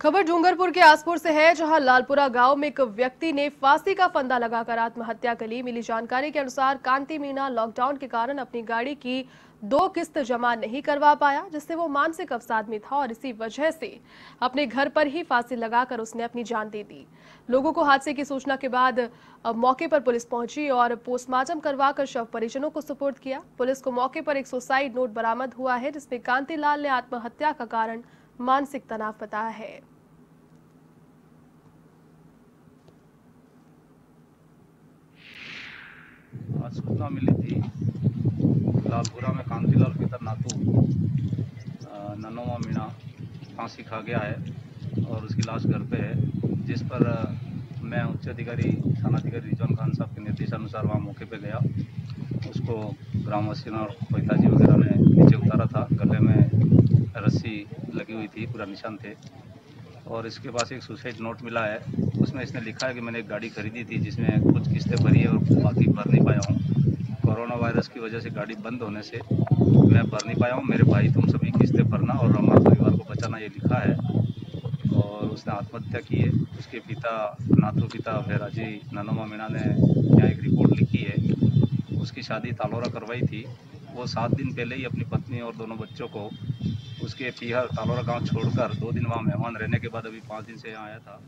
खबर डूंगरपुर के आसपुर से है, जहाँ लालपुरा गाँव में एक व्यक्ति ने फांसी का फंदा लगाकर आत्महत्या कर ली। मिली जानकारी के अनुसार कांति मीना लॉकडाउन के कारण अपनी गाड़ी की दो किस्त जमा नहीं करवा पाया, जिससे वो मानसिक अवसाद में था और इसी वजह से अपने घर पर ही फांसी लगाकर उसने अपनी जान दे दी। लोगों को हादसे की सूचना के बाद मौके पर पुलिस पहुँची और पोस्टमार्टम करवाकर शव परिजनों को सुपुर्द किया। पुलिस को मौके पर एक सुसाइड नोट बरामद हुआ है, जिसमें कांतिलाल ने आत्महत्या का कारण मानसिक तनाव बताया है। सूचना मिली थी, लालपुरा में कांतिलाल पितर नातू ननोमा मीणा फांसी खा गया है और उसकी लाश घर पे है, जिस पर मैं उच्च अधिकारी, थानाधिकारी रिजवान खान साहब के निर्देशानुसार वहाँ मौके पे गया। उसको ग्रामवासियों और पिताजी वगैरह ने नीचे उतारा था, गले में रस्सी हुई थी, पूरा निशान थे। और इसके पास एक सुसाइड नोट मिला है। उसमें इसने लिखा है कि मैंने एक गाड़ी खरीदी थी, जिसमें कुछ किस्तें भरी है और बाकी भर नहीं पाया हूँ। कोरोना वायरस की वजह से गाड़ी बंद होने से मैं भर नहीं पाया हूँ। मेरे भाई, तुम सभी किस्तें भरना और हमारे परिवार को बचाना, ये लिखा है। और उसने आत्महत्या की है। उसके पिता, नातू पिता भैराजी ननोमा मीणा ने यहाँ एक रिपोर्ट लिखी है। उसकी शादी तालोरा करवाई थी। वो सात दिन पहले ही अपनी पत्नी और दोनों बच्चों को उसके पीहर तालोरा गाँव छोड़कर दो दिन वहाँ मेहमान रहने के बाद अभी पाँच दिन से यहाँ आया था।